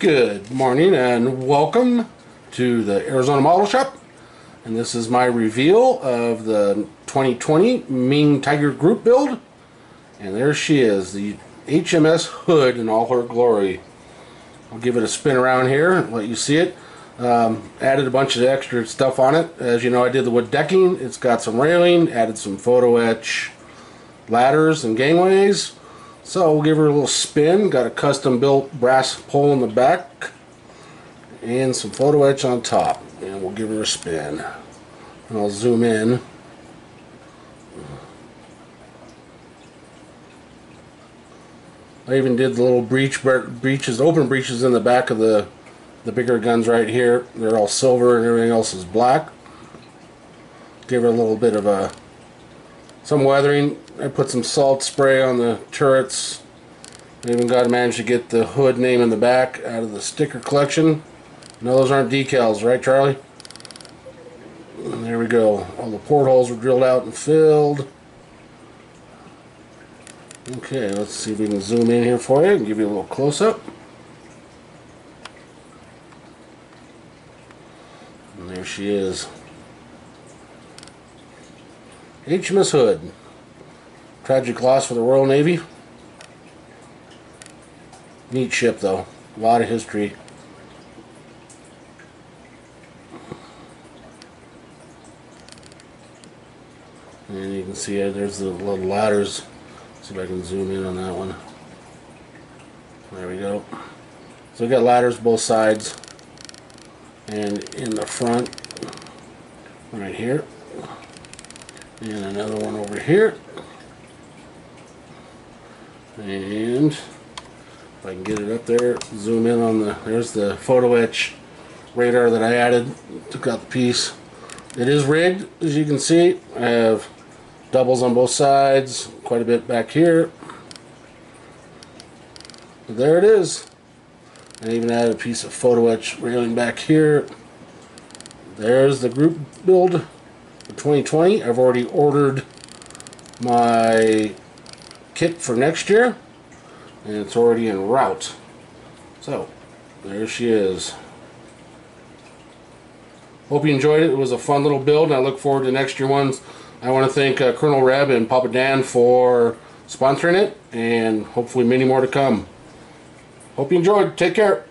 Good morning and welcome to the Arizona Model Shop. And this is my reveal of the 2020 Meng Tiger Group build. And there she is, the HMS Hood in all her glory. I'll give it a spin around here and let you see it. Um, added a bunch of extra stuff on it. As you know, I did the wood decking. It's got some railing, added some photo etch ladders and gangways. So we'll give her a little spin. Got a custom built brass pole in the back and some photo etch on top. And we'll give her a spin. And I'll zoom in. I even did the little breech breeches, open breeches in the back of the the bigger guns right here. They're all silver and everything else is black. Give her a little bit of a some weathering. I put some salt spray on the turrets. I even got to manage to get the hood name in the back out of the sticker collection. No, those aren't decals, right, Charlie? And there we go. All the portholes were drilled out and filled. Okay, let's see if we can zoom in here for you and give you a little close-up. And there she is. HMS Hood. Tragic loss for the Royal Navy. Neat ship though. A lot of history. And you can see uh, there's the little ladders. See if I can zoom in on that one. There we go. So we got ladders both sides. And in the front, right here. And another one over here. And if I can get it up there, zoom in on the, there's the photo etch radar that I added, took out the piece. It is rigged, as you can see. I have doubles on both sides, quite a bit back here. But there it is. I even added a piece of photo etch railing back here. There's the group build for 2020. I've already ordered my kit for next year and it's already en route. So, there she is. Hope you enjoyed it. It was a fun little build and I look forward to next year ones. I want to thank uh, Colonel Reb and Papa Dan for sponsoring it and hopefully many more to come. Hope you enjoyed. Take care.